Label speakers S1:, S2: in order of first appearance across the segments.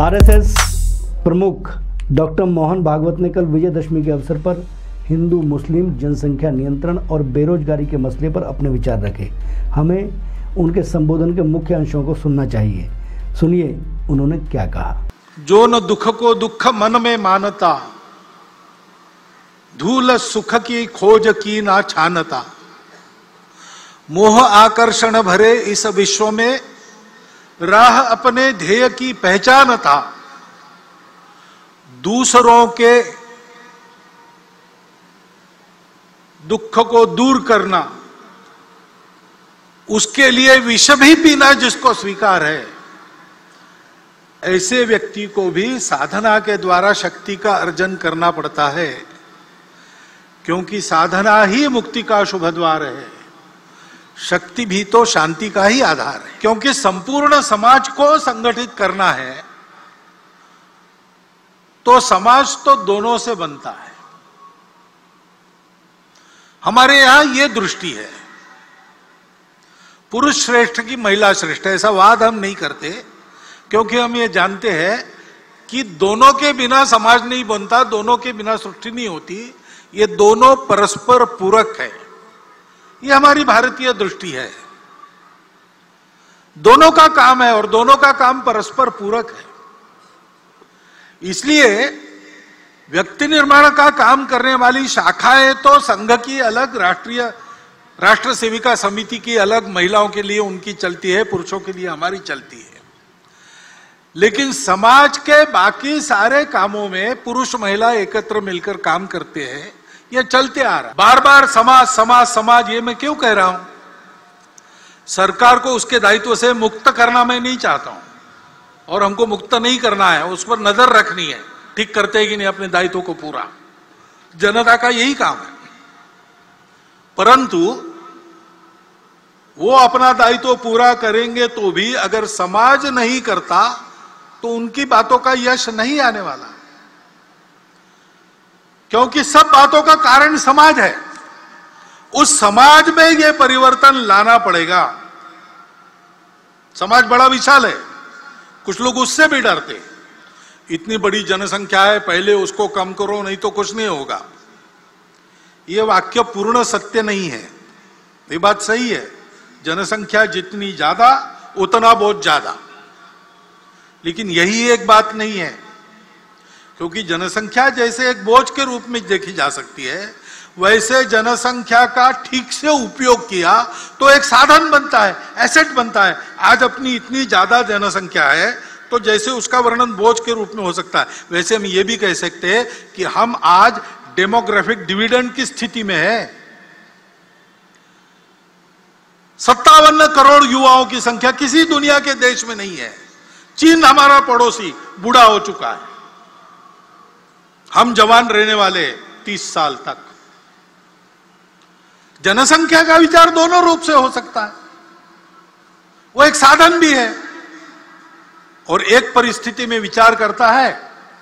S1: RSS प्रमुख doctor Mohan Bhagwat ने कल विजयदशमी के अवसर पर हिंदू मुस्लिम जनसंख्या नियंत्रण और बेरोजगारी के मसले पर अपने विचार रखे। हमें उनके संबोधन के मुख्य अंशों को सुनना चाहिए। सुनिए उन्होंने क्या कहा।
S2: जो न दुख को दुख मन में मानता, धूल सुख की खोज की ना छानता। मोह आकर्षण भरे इस विश्व में राह अपने ध्येय की पहचान था। दूसरों के दुख को दूर करना, उसके लिए विष भी पीना जिसको स्वीकार है, ऐसे व्यक्ति को भी साधना के द्वारा शक्ति का अर्जन करना पड़ता है, क्योंकि साधना ही मुक्ति का शुभ द्वार है। शक्ति भी तो शांति का ही आधार है। क्योंकि संपूर्ण समाज को संगठित करना है तो समाज तो दोनों से बनता है। हमारे यहाँ यह दृष्टि है, पुरुष श्रेष्ठ की महिला श्रेष्ठ, ऐसा वाद हम नहीं करते, क्योंकि हम ये जानते हैं कि दोनों के बिना समाज नहीं बनता, दोनों के बिना सृष्टि नहीं होती, ये दोनों परस्पर पूरक है। ये हमारी भारतीय दृष्टि है। दोनों का काम है और दोनों का काम परस्पर पूरक है। इसलिए व्यक्ति निर्माण का काम करने वाली शाखाएँ तो संघ की अलग, राष्ट्रीय, राष्ट्र सेविका समिति की अलग, महिलाओं के लिए उनकी चलती है, पुरुषों के लिए हमारी चलती है। लेकिन समाज के बाकी सारे कामों में पुरुष, महिला एकत्र मिलकर काम करते हैं। यह चलते आ रहा बार बार समाज समाज समाज, ये मैं क्यों कह रहा हूँ? सरकार को उसके दायित्व से मुक्त करना मैं नहीं चाहता हूँ। और हमको मुक्त नहीं करना है, उस पर नज़र रखनी है। ठीक करते कि नहीं अपने दायित्व को पूरा। जनता का यही काम है। परंतु, वो अपना दायित्व पूरा करेंगे तो भी अगर समाज नहीं करता तो उनकी बातों का यश नहीं आने वाला। क्योंकि सब बातों का कारण समाज है। उस समाज में यह परिवर्तन लाना पड़ेगा। समाज बड़ा विशाल है। कुछ लोग उससे भी डरते। इतनी बड़ी जनसंख्या है, पहले उसको कम करो, नहीं तो कुछ नहीं होगा। यह वाक्य पूर्ण सत्य नहीं है। ये बात सही है। जनसंख्या जितनी ज़्यादा, उतना बहुत ज़्यादा। लेकिन यही एक बात नहीं है। क्योंकि जनसंख्या जैसे एक बोझ के रूप में देखी जा सकती है, वैसे जनसंख्या का ठीक से उपयोग किया तो एक साधन बनता है एसेट बनता है। आज अपनी इतनी ज़्यादा जनसंख्या है तो जैसे उसका वर्णन बोझ के रूप में हो सकता है। वैसे हम ये भी कह सकते हैं कि हम आज डेमोग्राफिक डिविडेंड की स्थिति में है। सत्तावन करोड़ युवाओं की संख्या किसी दुनिया के देश में नहीं है। चीन हमारा पड़ोसी, बूढ़ा हो चुका है। हम जवान रहने वाले तीस साल तक। जनसंख्या का विचार दोनों रूप से हो सकता है। वो एक साधन भी है और एक परिस्थिति में विचार करता है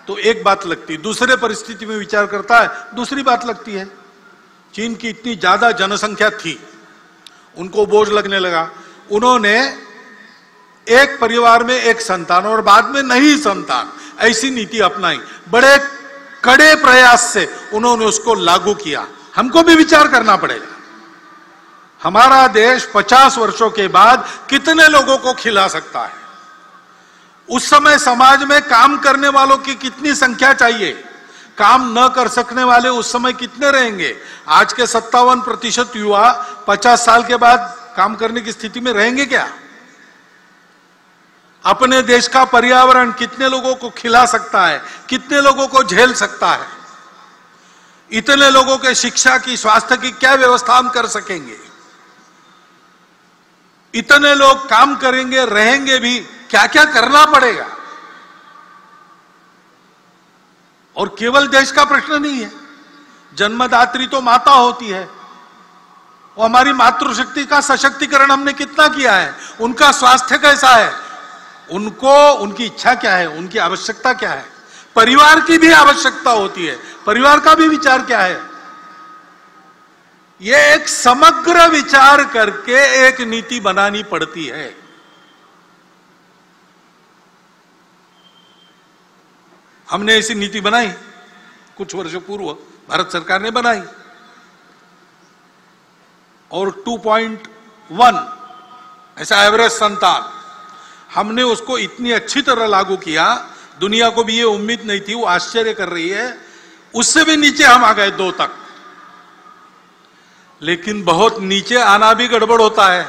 S2: तो एक बात लगती है, दूसरे परिस्थिति में विचार करता है, दूसरी बात लगती है। चीन की इतनी ज़्यादा जनसंख्या थी, उनको बोझ लगने लगा। उन्होंने एक परिवार में एक संतान और बाद में नहीं संतान, ऐसी नीति अपनाई। बड़े कड़े प्रयास से उन्होंने उसको लागू किया। हमको भी विचार करना पड़ेगा। हमारा देश 50 वर्षों के बाद कितने लोगों को खिला सकता है? उस समय समाज में काम करने वालों की कितनी संख्या चाहिए? काम न कर सकने वाले उस समय कितने रहेंगे? आज के सत्तावन प्रतिशत युवा 50 साल के बाद काम करने की स्थिति में रहेंगे क्या? अपने देश का पर्यावरण कितने लोगों को खिला सकता है, कितने लोगों को झेल सकता है, इतने लोगों के शिक्षा की, स्वास्थ्य की क्या व्यवस्था हम कर सकेंगे? इतने लोग काम करेंगे, रहेंगे भी क्या क्या करना पड़ेगा? और केवल देश का प्रश्न नहीं है। जन्मदात्री तो माता होती है। वो हमारी मातृशक्ति का सशक्तिकरण हमने कितना किया है? उनका स्वास्थ्य कैसा है? उनको, उनकी इच्छा क्या है, उनकी आवश्यकता क्या है? परिवार की भी आवश्यकता होती है। परिवार का भी विचार क्या है? यह एक समग्र विचार करके एक नीति बनानी पड़ती है। हमने ऐसी नीति बनाई, कुछ वर्षों पूर्व, भारत सरकार ने बनाई। और 2.1 ऐसा एवरेज संतान हमने उसको इतनी अच्छी तरह लागू किया, दुनिया को भी ये उम्मीद नहीं थी, वो आश्चर्य कर रही है। उससे भी नीचे हम आ गए दो तक। लेकिन बहुत नीचे आना भी गड़बड़ होता है,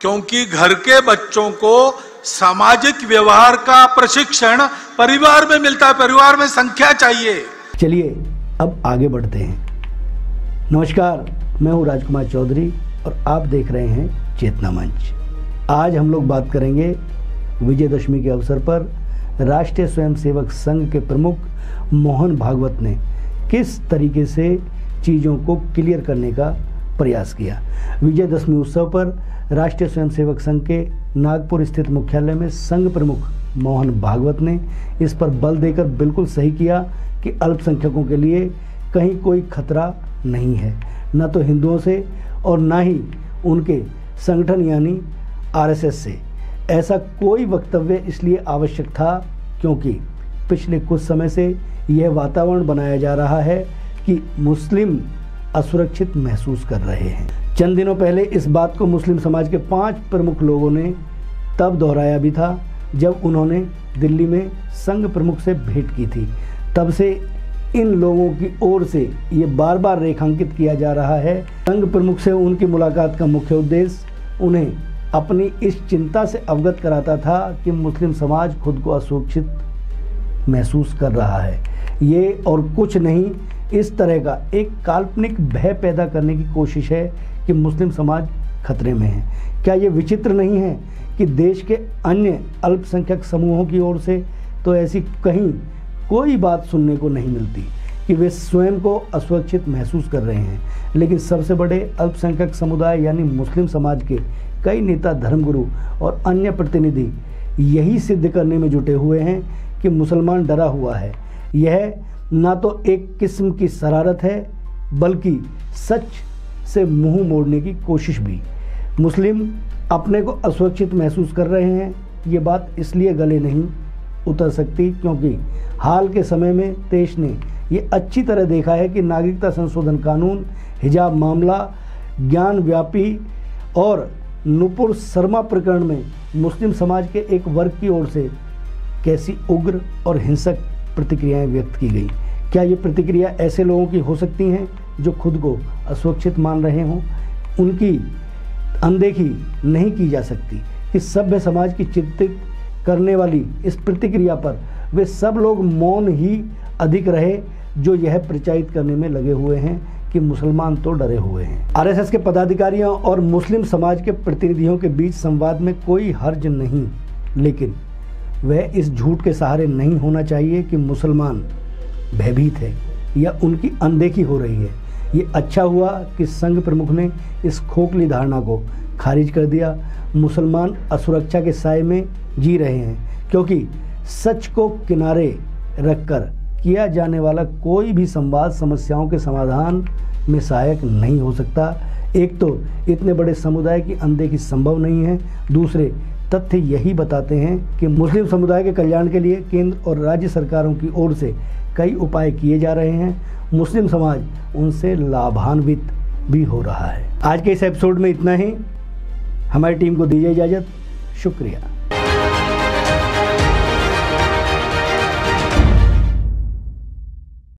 S2: क्योंकि घर के बच्चों को सामाजिक व्यवहार का प्रशिक्षण परिवार में मिलता है, परिवार में संख्या चाहिए।
S1: चलिए, अब आगे बढ़ते हैं। नमस्कार, मैं हूँ राजकुमार चौधरी और आप देख रहे हैं चेतना मंच। आज हम लोग बात करेंगे विजयदशमी के अवसर पर राष्ट्रीय स्वयंसेवक संघ के प्रमुख मोहन भागवत ने किस तरीके से चीज़ों को क्लियर करने का प्रयास किया। विजयदशमी उत्सव पर राष्ट्रीय स्वयंसेवक संघ के नागपुर स्थित मुख्यालय में संघ प्रमुख मोहन भागवत ने इस पर बल देकर बिल्कुल सही किया कि अल्पसंख्यकों के लिए कहीं कोई खतरा नहीं है। न तो हिंदुओं से और ना ही उनके संगठन यानी आरएसएस से। ऐसा कोई वक्तव्य इसलिए आवश्यक था क्योंकि पिछले कुछ समय से यह वातावरण बनाया जा रहा है कि मुस्लिम असुरक्षित महसूस कर रहे हैं। चंद दिनों पहले इस बात को मुस्लिम समाज के पाँच प्रमुख लोगों ने तब दोहराया भी था, जब उन्होंने दिल्ली में संघ प्रमुख से भेंट की थी। तब से इन लोगों की ओर से ये बार बार रेखांकित किया जा रहा है। संघ प्रमुख से उनकी मुलाकात का मुख्य उद्देश्य उन्हें अपनी इस चिंता से अवगत कराता था कि मुस्लिम समाज खुद को असुरक्षित महसूस कर रहा है। ये और कुछ नहीं, इस तरह का एक काल्पनिक भय पैदा करने की कोशिश है कि मुस्लिम समाज खतरे में है। क्या ये विचित्र नहीं है कि देश के अन्य अल्पसंख्यक समूहों की ओर से तो ऐसी कहीं कोई बात सुनने को नहीं मिलती? कि वे स्वयं को असुरक्षित महसूस कर रहे हैं। लेकिन सबसे बड़े अल्पसंख्यक समुदाय यानी मुस्लिम समाज के कई नेता, धर्मगुरु और अन्य प्रतिनिधि यही सिद्ध करने में जुटे हुए हैं कि मुसलमान डरा हुआ है। यह ना तो एक किस्म की शरारत है, बल्कि सच से मुँह मोड़ने की कोशिश भी। मुस्लिम अपने को असुरक्षित महसूस कर रहे हैं, ये बात इसलिए गले नहीं उतर सकती क्योंकि हाल के समय में देश ने ये अच्छी तरह देखा है कि नागरिकता संशोधन कानून, हिजाब मामला, ज्ञान व्यापी और नुपुर शर्मा प्रकरण में मुस्लिम समाज के एक वर्ग की ओर से कैसी उग्र और हिंसक प्रतिक्रियाएँ व्यक्त की गई। क्या ये प्रतिक्रिया ऐसे लोगों की हो सकती हैं जो खुद को असुरक्षित मान रहे हों? उनकी अनदेखी नहीं की जा सकती कि सभ्य समाज की चिंतित करने वाली इस प्रतिक्रिया पर वे सब लोग मौन ही अधिक रहे, जो यह प्रचारित करने में लगे हुए हैं कि मुसलमान तो डरे हुए हैं। आरएसएस के पदाधिकारियों और मुस्लिम समाज के प्रतिनिधियों के बीच संवाद में कोई हर्ज नहीं, लेकिन वह इस झूठ के सहारे नहीं होना चाहिए कि मुसलमान भयभीत है या उनकी अनदेखी हो रही है। ये अच्छा हुआ कि संघ प्रमुख ने इस खोखली धारणा को खारिज कर दिया। मुसलमान असुरक्षा के साय में जी रहे हैं, क्योंकि सच को किनारे रखकर किया जाने वाला कोई भी संवाद समस्याओं के समाधान में सहायक नहीं हो सकता। एक तो इतने बड़े समुदाय की अनदेखी संभव नहीं है। दूसरे, तथ्य यही बताते हैं कि मुस्लिम समुदाय के कल्याण के लिए केंद्र और राज्य सरकारों की ओर से कई उपाय किए जा रहे हैं। मुस्लिम समाज उनसे लाभान्वित भी हो रहा है। आज के इस एपिसोड में इतना ही। हमारी टीम को दीजिए इजाज़त। शुक्रिया।